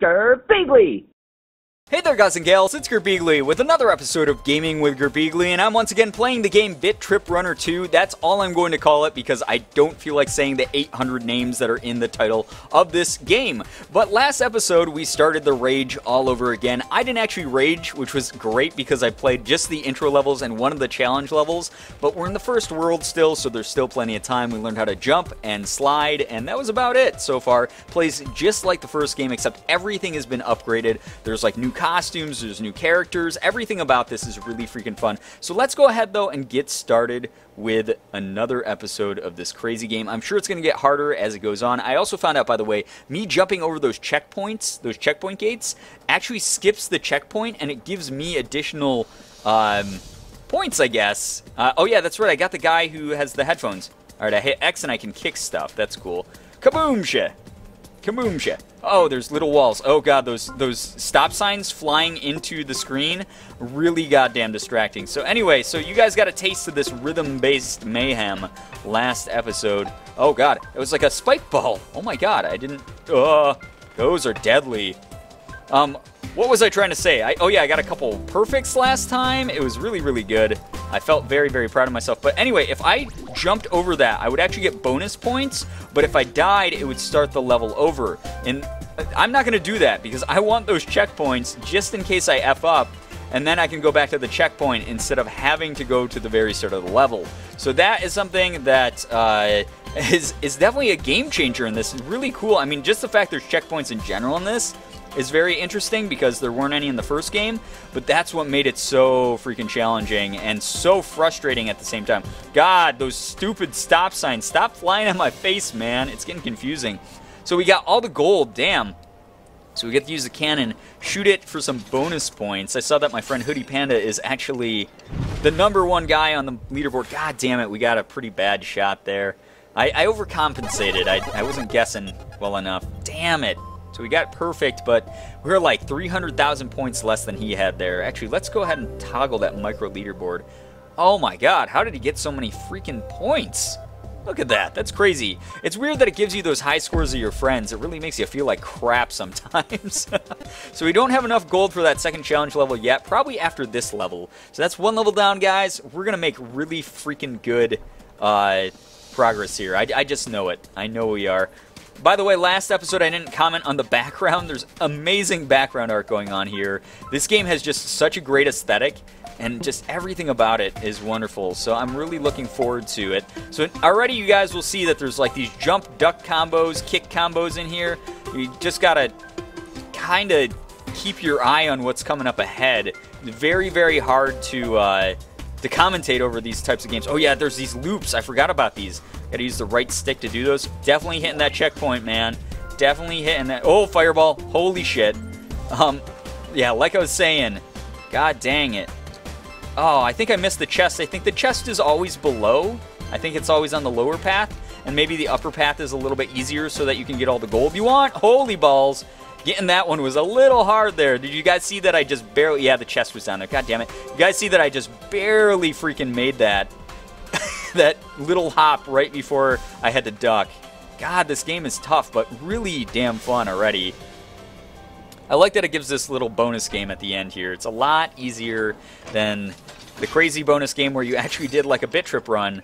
Girl. Hey there guys and gals, it's Girbeagly with another episode of Gaming with Girbeagly, and I'm once again playing the game Bit Trip Runner 2. That's all I'm going to call it because I don't feel like saying the 800 names that are in the title of this game. But last episode we started the Rage all over again. I didn't actually rage, which was great because I played just the intro levels and one of the challenge levels, but we're in the first world still, so there's still plenty of time. We learned how to jump and slide, and that was about it so far. Plays just like the first game, except everything has been upgraded. There's like new costumes, there's new characters, everything about this is really freaking fun. So let's go ahead though and get started with another episode of this crazy game. I'm sure it's going to get harder as it goes on. I also found out, by the way, me jumping over those checkpoints, those checkpoint gates, actually skips the checkpoint and it gives me additional um, points, I guess. Uh, oh, yeah, that's right. I got the guy who has the headphones. All right, I hit X and I can kick stuff. That's cool. Kaboomsha! Kaboomsha! Oh, there's little walls. Oh god, those those stop signs flying into the screen really goddamn distracting. So anyway, so you guys got a taste of this rhythm-based mayhem last episode. Oh god, it was like a spike ball. Oh my god, I didn't. Uh, those are deadly. Um, what was I trying to say? I, oh yeah, I got a couple perfects last time. It was really, really good. I felt very, very proud of myself. But anyway, if I jumped over that, I would actually get bonus points. But if I died, it would start the level over. And I'm not going to do that because I want those checkpoints just in case I F up. And then I can go back to the checkpoint instead of having to go to the very start of the level. So that is something that uh, is is definitely a game changer in this. It's really cool. I mean, just the fact there's checkpoints in general in this is very interesting because there weren't any in the first game, but that's what made it so freaking challenging and so frustrating at the same time. God, those stupid stop signs. Stop flying on my face, man. It's getting confusing. So we got all the gold, damn. So we get to use the cannon, shoot it for some bonus points. I saw that my friend Hoodie Panda is actually the number one guy on the leaderboard. God damn it, we got a pretty bad shot there. I, I overcompensated. I, I wasn't guessing well enough. Damn it. So we got perfect, but we are like 300,000 points less than he had there. Actually, let's go ahead and toggle that micro leaderboard. Oh my god, how did he get so many freaking points? Look at that, that's crazy. It's weird that it gives you those high scores of your friends. It really makes you feel like crap sometimes. so we don't have enough gold for that second challenge level yet, probably after this level. So that's one level down, guys. We're going to make really freaking good uh, progress here. I, I just know it. I know we are. By the way, last episode I didn't comment on the background. There's amazing background art going on here. This game has just such a great aesthetic and just everything about it is wonderful. So I'm really looking forward to it. So already you guys will see that there's like these jump duck combos, kick combos in here. You just gotta kind of keep your eye on what's coming up ahead. Very, very hard to uh, to commentate over these types of games. Oh yeah, there's these loops. I forgot about these. Gotta use the right stick to do those. Definitely hitting that checkpoint, man. Definitely hitting that. Oh, fireball. Holy shit. Um, yeah, like I was saying, god dang it. Oh, I think I missed the chest. I think the chest is always below. I think it's always on the lower path. And maybe the upper path is a little bit easier so that you can get all the gold you want. Holy balls. Getting that one was a little hard there. Did you guys see that I just barely... Yeah, the chest was down there. God damn it. You guys see that I just barely freaking made that. that little hop right before I had to duck. God, this game is tough, but really damn fun already. I like that it gives this little bonus game at the end here. It's a lot easier than the crazy bonus game where you actually did like a bit trip run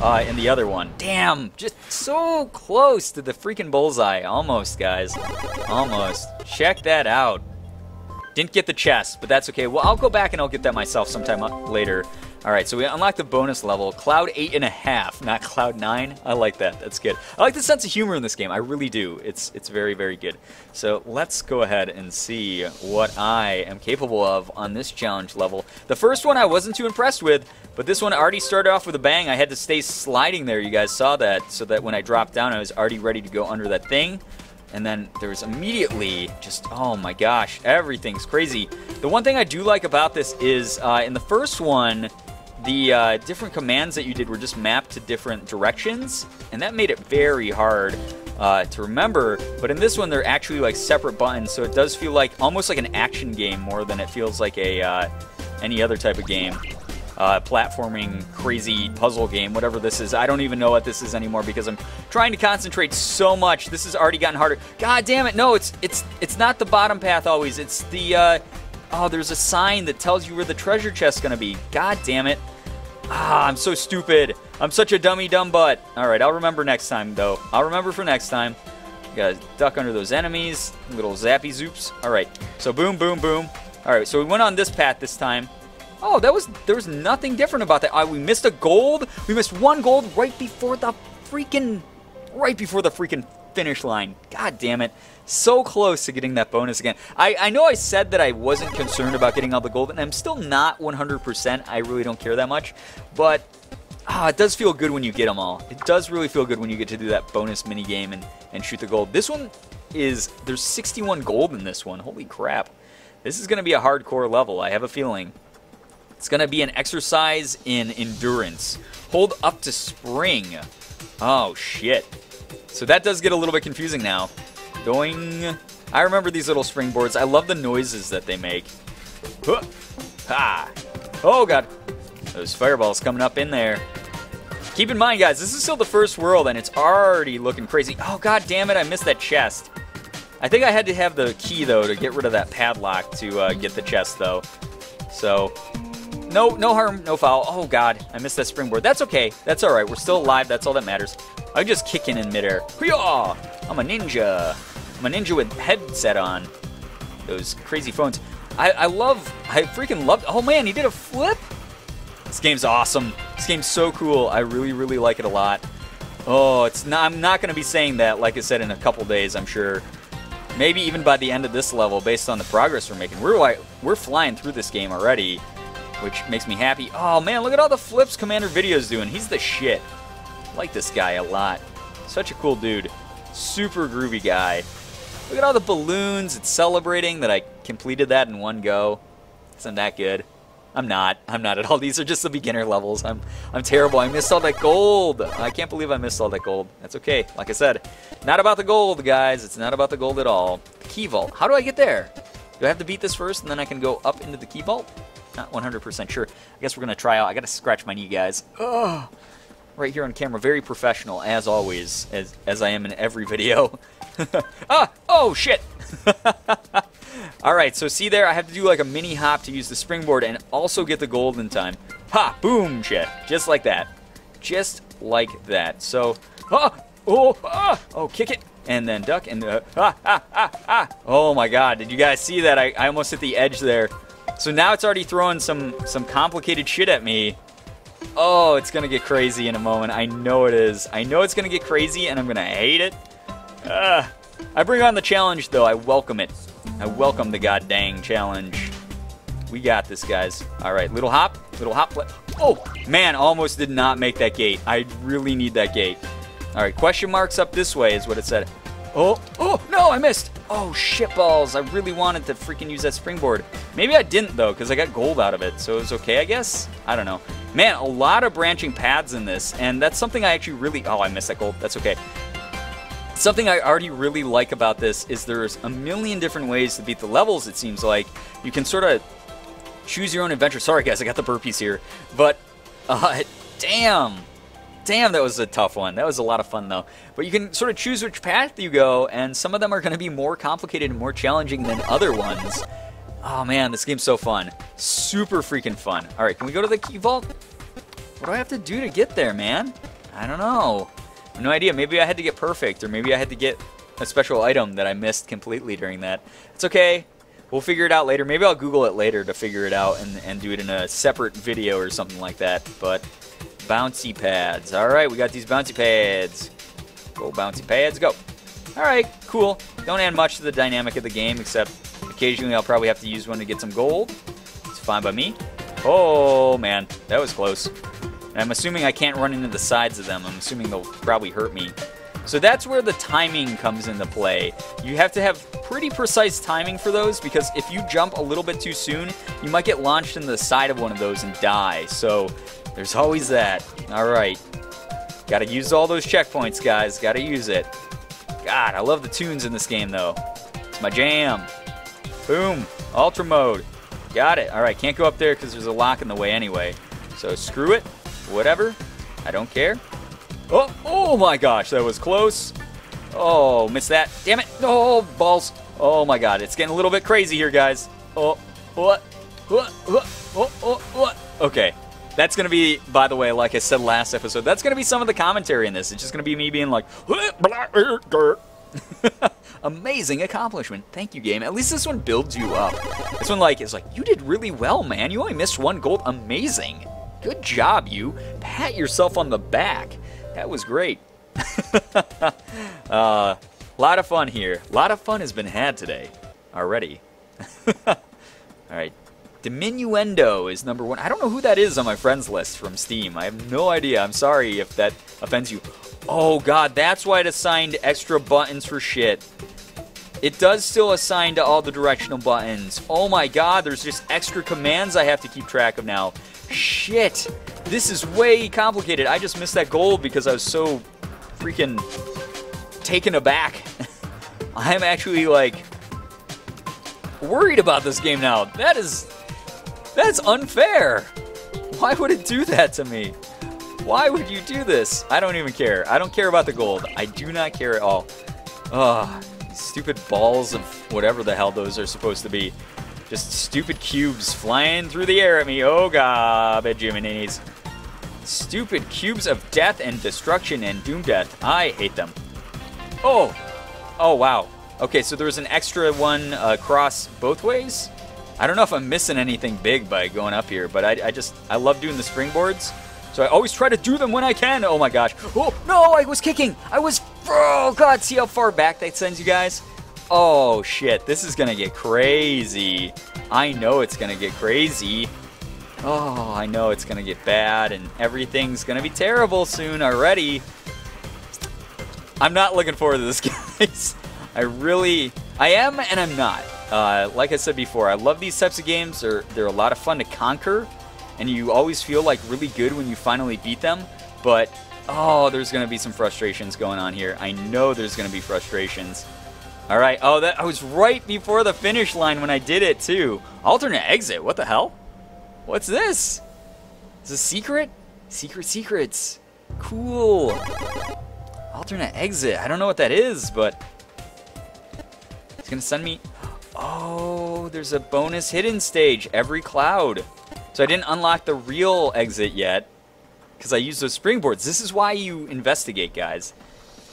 uh, in the other one. Damn, just so close to the freaking bullseye. Almost, guys. Almost. Check that out. Didn't get the chest, but that's okay. Well, I'll go back and I'll get that myself sometime later. Alright, so we unlocked the bonus level, Cloud 8.5, not Cloud 9. I like that, that's good. I like the sense of humor in this game, I really do. It's, it's very, very good. So let's go ahead and see what I am capable of on this challenge level. The first one I wasn't too impressed with, but this one already started off with a bang. I had to stay sliding there, you guys saw that, so that when I dropped down I was already ready to go under that thing. And then there was immediately just, oh my gosh, everything's crazy. The one thing I do like about this is uh, in the first one, the uh, different commands that you did were just mapped to different directions, and that made it very hard uh, to remember. But in this one, they're actually like separate buttons, so it does feel like almost like an action game more than it feels like a uh, any other type of game. uh, platforming crazy puzzle game, whatever this is. I don't even know what this is anymore because I'm trying to concentrate so much. This has already gotten harder. God damn it! No, it's it's it's not the bottom path always. It's the uh, oh, there's a sign that tells you where the treasure chest's gonna be. God damn it! Ah, I'm so stupid. I'm such a dummy dumb butt. All right, I'll remember next time though. I'll remember for next time. You gotta duck under those enemies, little zappy zoops. All right, so boom, boom, boom. All right, so we went on this path this time. Oh, that was there was nothing different about that. Uh, we missed a gold. We missed one gold right before the freaking right before the freaking finish line. God damn it. So close to getting that bonus again. I, I know I said that I wasn't concerned about getting all the gold, and I'm still not 100%. I really don't care that much. But ah, it does feel good when you get them all. It does really feel good when you get to do that bonus mini game and, and shoot the gold. This one is, there's 61 gold in this one. Holy crap. This is going to be a hardcore level, I have a feeling. It's going to be an exercise in endurance. Hold up to spring. Oh, shit. So that does get a little bit confusing now. Going... I remember these little springboards. I love the noises that they make. Huh. Ha! Oh, God. Those fireballs coming up in there. Keep in mind, guys, this is still the first world, and it's already looking crazy. Oh, god damn it, I missed that chest. I think I had to have the key, though, to get rid of that padlock to uh, get the chest, though. So, no, no harm, no foul. Oh god, I missed that springboard. That's okay. That's all right. We're still alive. That's all that matters. I'm just kicking in midair. Hoo-yah! I'm a ninja. I'm a ninja with headset on. Those crazy phones. I, I love. I freaking love. Oh man, he did a flip. This game's awesome. This game's so cool. I really, really like it a lot. Oh, it's not. I'm not going to be saying that, like I said, in a couple days. I'm sure. Maybe even by the end of this level, based on the progress we're making. We're like we're flying through this game already which makes me happy. Oh man, look at all the flips Commander Video's doing. He's the shit. Like this guy a lot. Such a cool dude. Super groovy guy. Look at all the balloons. It's celebrating that I completed that in one go. Isn't that good? I'm not. I'm not at all. These are just the beginner levels. I'm I'm terrible. I missed all that gold. I can't believe I missed all that gold. That's okay. Like I said, not about the gold, guys. It's not about the gold at all. The key vault. How do I get there? Do I have to beat this first and then I can go up into the key vault? Not 100% sure. I guess we're going to try out. I got to scratch my knee, guys. Right here on camera. Very professional, as always, as, as I am in every video. ah! Oh, shit! Alright, so see there, I have to do like a mini hop to use the springboard and also get the gold in time. Ha! Boom! Shit. Just like that. Just like that. So, ah! Oh! Ah! Oh, kick it! And then duck and uh, ah, ah, ah, ah. Oh my god, did you guys see that? I, I almost hit the edge there. So now it's already throwing some, some complicated shit at me. Oh, it's to get crazy in a moment. I know it is. I know it's to get crazy, and I'm to hate it. Uh, I bring on the challenge, though. I welcome it. I welcome the god dang challenge. We got this, guys. All right, little hop, little hop. Oh, man, almost did not make that gate. I really need that gate. All right, question marks up this way is what it said. Oh, oh, no, I missed. Oh, shitballs. I really wanted to freaking use that springboard. Maybe I didn't, though, because I got gold out of it, so it was okay, I guess? I don't know. Man, a lot of branching paths in this, and that's something I actually really... Oh, I missed that gold. That's okay. Something I already really like about this is there's a million different ways to beat the levels, it seems like. You can sort of choose your own adventure. Sorry, guys, I got the burpees here. But, uh, damn Damn, that was a tough one. That was a lot of fun, though. But you can sort of choose which path you go, and some of them are going to be more complicated and more challenging than other ones. Oh man, this game's so fun. Super freaking fun. All right, can we go to the key vault? What do I have to do to get there, man? I don't know. I no idea. Maybe I had to get perfect, or maybe I had to get a special item that I missed completely during that. It's okay. We'll figure it out later. Maybe I'll Google it later to figure it out and, and do it in a separate video or something like that. But bouncy pads. All right, we got these bouncy pads. Go bouncy pads, go. All right, cool. Don't add much to the dynamic of the game, except occasionally I'll probably have to use one to get some gold. It's fine by me. Oh, man, that was close. And I'm assuming I can't run into the sides of them. I'm assuming they'll probably hurt me. So that's where the timing comes into play. You have to have pretty precise timing for those because if you jump a little bit too soon, you might get launched into the side of one of those and die. So there's always that. All right. Got to use all those checkpoints, guys. Got to use it. God, I love the tunes in this game, though. It's my jam. Boom. Ultra mode. Got it. All right, can't go up there because there's a lock in the way anyway. So screw it. Whatever. I don't care. Oh, oh my gosh, that was close. Oh, missed that. Damn it. Oh, balls. Oh my god, it's getting a little bit crazy here, guys. Oh, what? What? What? Oh, what? Okay. That's going to be, by the way, like I said last episode, that's going to be some of the commentary in this. It's just going to be me being like, amazing accomplishment. Thank you, game. At least this one builds you up. This one, like, is like, you did really well, man. You only missed one gold. Amazing. Good job, you. Pat yourself on the back. That was great. uh, a lot of fun here. A lot of fun has been had today already. All right. Diminuendo is number one. I don't know who that is on my friends list from Steam. I have no idea. I'm sorry if that offends you. Oh god, that's why it assigned extra buttons for shit. It does still assign to all the directional buttons. Oh my god, there's just extra commands I have to keep track of now. Shit. This is way complicated. I just missed that gold because I was so freaking taken aback. I'm actually like worried about this game now. That is that's unfair. Why would it do that to me? Why would you do this? I don't even care. I don't care about the gold. I do not care at all. Ugh, stupid balls of whatever the hell those are supposed to be. Just stupid cubes flying through the air at me. Oh, garbage, Jiminis. Stupid cubes of death and destruction and doom death. I hate them. Oh! Oh, wow. Okay, so there was an extra one uh, across both ways? I don't know if I'm missing anything big by going up here, but I, I just, I love doing the springboards. So I always try to do them when I can. Oh my gosh. Oh, no, I was kicking. I was, oh god, see how far back that sends you guys? Oh shit, this is gonna get crazy. I know it's gonna get crazy. Oh, I know it's gonna get bad and everything's gonna be terrible soon already. I'm not looking forward to this, guys. I really, I am and I'm not. Uh, like I said before, I love these types of games. They're, they're a lot of fun to conquer and you always feel like really good when you finally beat them. But oh, there's gonna be some frustrations going on here. I know there's gonna be frustrations. All right. Oh, that I was right before the finish line when I did it too. Alternate exit. What the hell? What's this? Is a secret? Secret secrets. Cool. Alternate exit. I don't know what that is, but it's gonna send me. Oh, there's a bonus hidden stage every cloud. So I didn't unlock the real exit yet because I used those springboards. This is why you investigate, guys.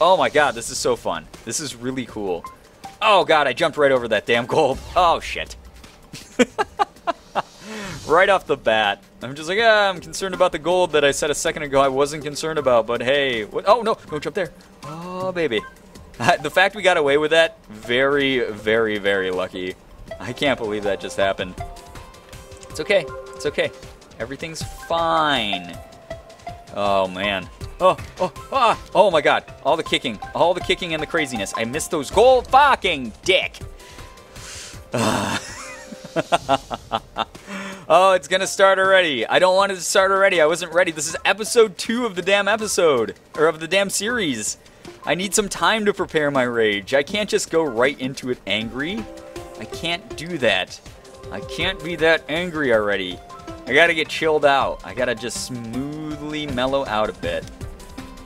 Oh my god, this is so fun. This is really cool. Oh god, I jumped right over that damn gold. Oh shit. right off the bat. I'm just like, ah, I'm concerned about the gold that I said a second ago I wasn't concerned about, but hey. What? Oh no, don't jump there. Oh baby. the fact we got away with that, very, very, very lucky. I can't believe that just happened. It's okay. It's okay. Everything's fine. Oh, man. Oh, oh, ah! Oh, my God. All the kicking. All the kicking and the craziness. I missed those gold fucking dick. oh, it's to start already. I don't want it to start already. I wasn't ready. This is episode two of the damn episode. Or of the damn series. I need some time to prepare my rage. I can't just go right into it angry. I can't do that. I can't be that angry already. I gotta get chilled out. I gotta just smoothly mellow out a bit.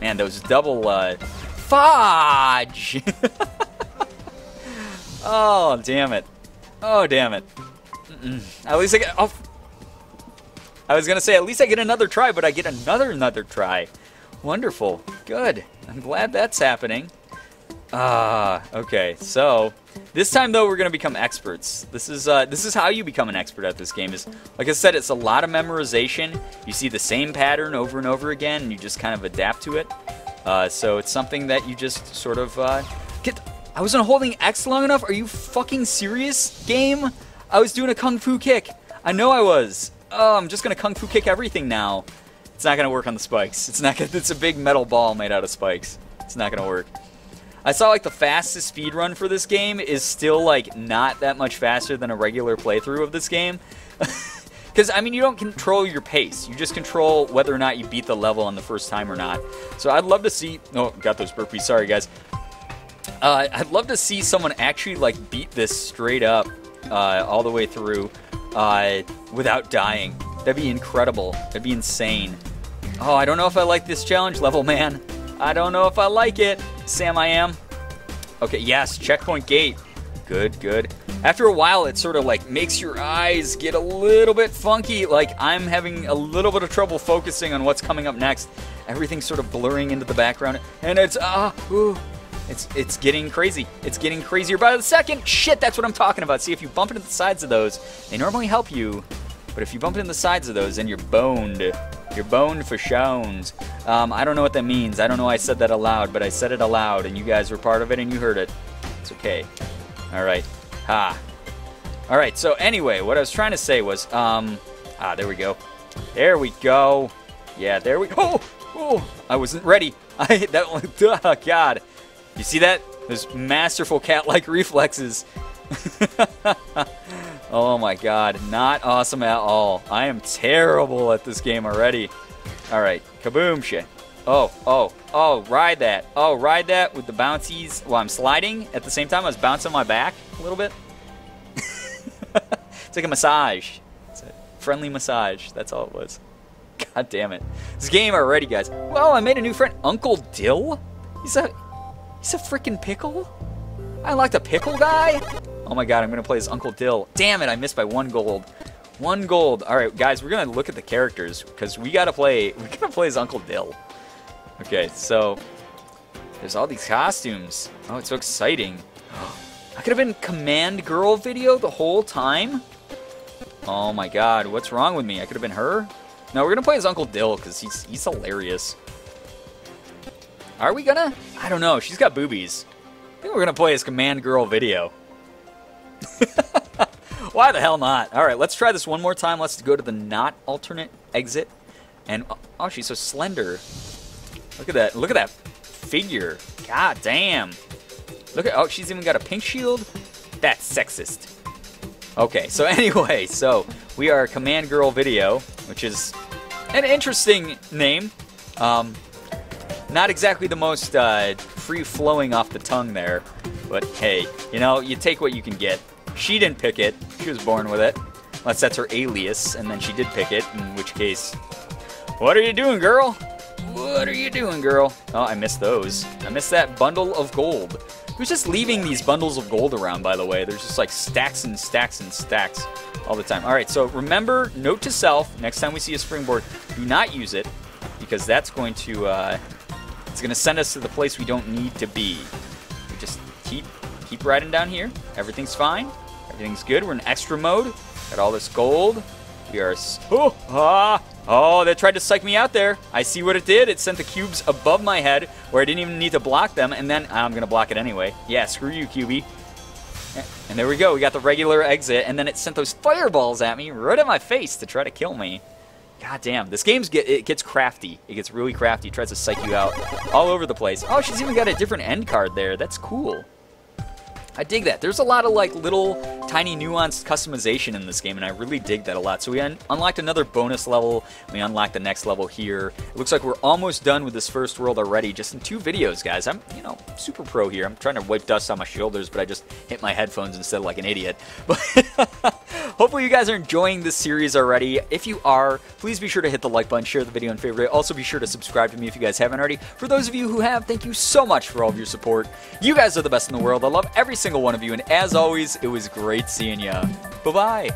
Man, those double, uh, fudge! oh, damn it. Oh, damn it. Mm-mm. At least I get, oh. I was gonna say, at least I get another try, but I get another, another try. Wonderful. Good. I'm glad that's happening. Ah, okay. So, this time though, we're gonna become experts. This is uh, this is how you become an expert at this game. Is like I said, it's a lot of memorization. You see the same pattern over and over again, and you just kind of adapt to it. Uh, so it's something that you just sort of uh, get. I wasn't holding X long enough. Are you fucking serious, game? I was doing a kung fu kick. I know I was. Oh, I'm just gonna kung fu kick everything now. It's not gonna work on the spikes. It's not. Gonna, it's a big metal ball made out of spikes. It's not gonna work. I saw like the fastest speed run for this game is still like not that much faster than a regular playthrough of this game. Because, I mean, you don't control your pace. You just control whether or not you beat the level on the first time or not. So I'd love to see... Oh, got those burpees. Sorry, guys. Uh, I'd love to see someone actually, like, beat this straight up uh, all the way through uh, without dying. That'd be incredible. That'd be insane. Oh, I don't know if I like this challenge level, man. I don't know if I like it. Sam, I am. Okay, yes, checkpoint gate. Good, good. After a while, it sort of like makes your eyes get a little bit funky. Like I'm having a little bit of trouble focusing on what's coming up next. Everything's sort of blurring into the background, and it's ah, ooh, it's it's getting crazy. It's getting crazier by the second. Shit, that's what I'm talking about. See, if you bump into the sides of those, they normally help you, but if you bump into the sides of those, then you're boned. You're boned for shones. Um, I don't know what that means. I don't know I said that aloud, but I said it aloud, and you guys were part of it, and you heard it. It's okay. All right. Ha. All right. So anyway, what I was trying to say was, um, ah, there we go. There we go. Yeah, there we. Oh, oh! I wasn't ready. I hit that. Oh, God. You see that? Those masterful cat-like reflexes. Oh my god, not awesome at all. I am terrible at this game already. Alright, kaboom shit. Oh, oh, oh, ride that. Oh, ride that with the bouncies. Well, I'm sliding at the same time. I was bouncing my back a little bit. it's like a massage. It's a friendly massage. That's all it was. God damn it. This game already, guys. Well, I made a new friend. Unkle Dill? He's a... He's a freaking pickle? I like the pickle guy? Oh my god, I'm gonna play as Unkle Dill. Damn it, I missed by one gold. One gold. Alright, guys, we're gonna look at the characters, because we gotta play we gotta play as Unkle Dill. Okay, so there's all these costumes. Oh, it's so exciting. I could have been Command Girl video the whole time? Oh my god, what's wrong with me? I could have been her? No, we're gonna play as Unkle Dill, because he's he's hilarious. Are we gonna? I don't know. She's got boobies. I think we're gonna play as Command Girl video. Why the hell not? All right, let's try this one more time. Let's go to the not alternate exit. And oh, she's so slender. Look at that. Look at that figure. God damn. Look at oh, she's even got a pink shield. That's sexist. Okay, so anyway, so we are Command Girl Video, which is an interesting name. Um, not exactly the most uh, free flowing off the tongue there, but hey, you know, you take what you can get. She didn't pick it. She was born with it. Unless that's her alias, and then she did pick it, in which case... What are you doing, girl? What are you doing, girl? Oh, I missed those. I missed that bundle of gold. Who's just leaving these bundles of gold around, by the way? There's just like stacks and stacks and stacks all the time. All right, so remember, note to self, next time we see a springboard, do not use it, because that's going to, uh, it's going to send us to the place we don't need to be. We just keep, keep riding down here. Everything's fine. Everything's good. We're in extra mode. Got all this gold. We are... Oh, ah, oh, they tried to psych me out there. I see what it did. It sent the cubes above my head where I didn't even need to block them. And then I'm going to block it anyway. Yeah, screw you, QB. And there we go. We got the regular exit. And then it sent those fireballs at me right at my face to try to kill me. God damn, this game's get it gets crafty. It gets really crafty. Tries to psych you out all over the place. Oh, she's even got a different end card there. That's cool. I dig that. There's a lot of like little tiny nuanced customization in this game, and I really dig that a lot. So we un unlocked another bonus level. We unlocked the next level here. It looks like we're almost done with this first world already, just in two videos, guys. I'm, you know, super pro here. I'm trying to wipe dust on my shoulders, but I just hit my headphones instead of like an idiot. But hopefully you guys are enjoying this series already. If you are, please be sure to hit the like button, share the video, and favorite. Also be sure to subscribe to me if you guys haven't already. For those of you who have, thank you so much for all of your support. You guys are the best in the world. I love every single one of you, and as always, it was great seeing you. Bye-bye.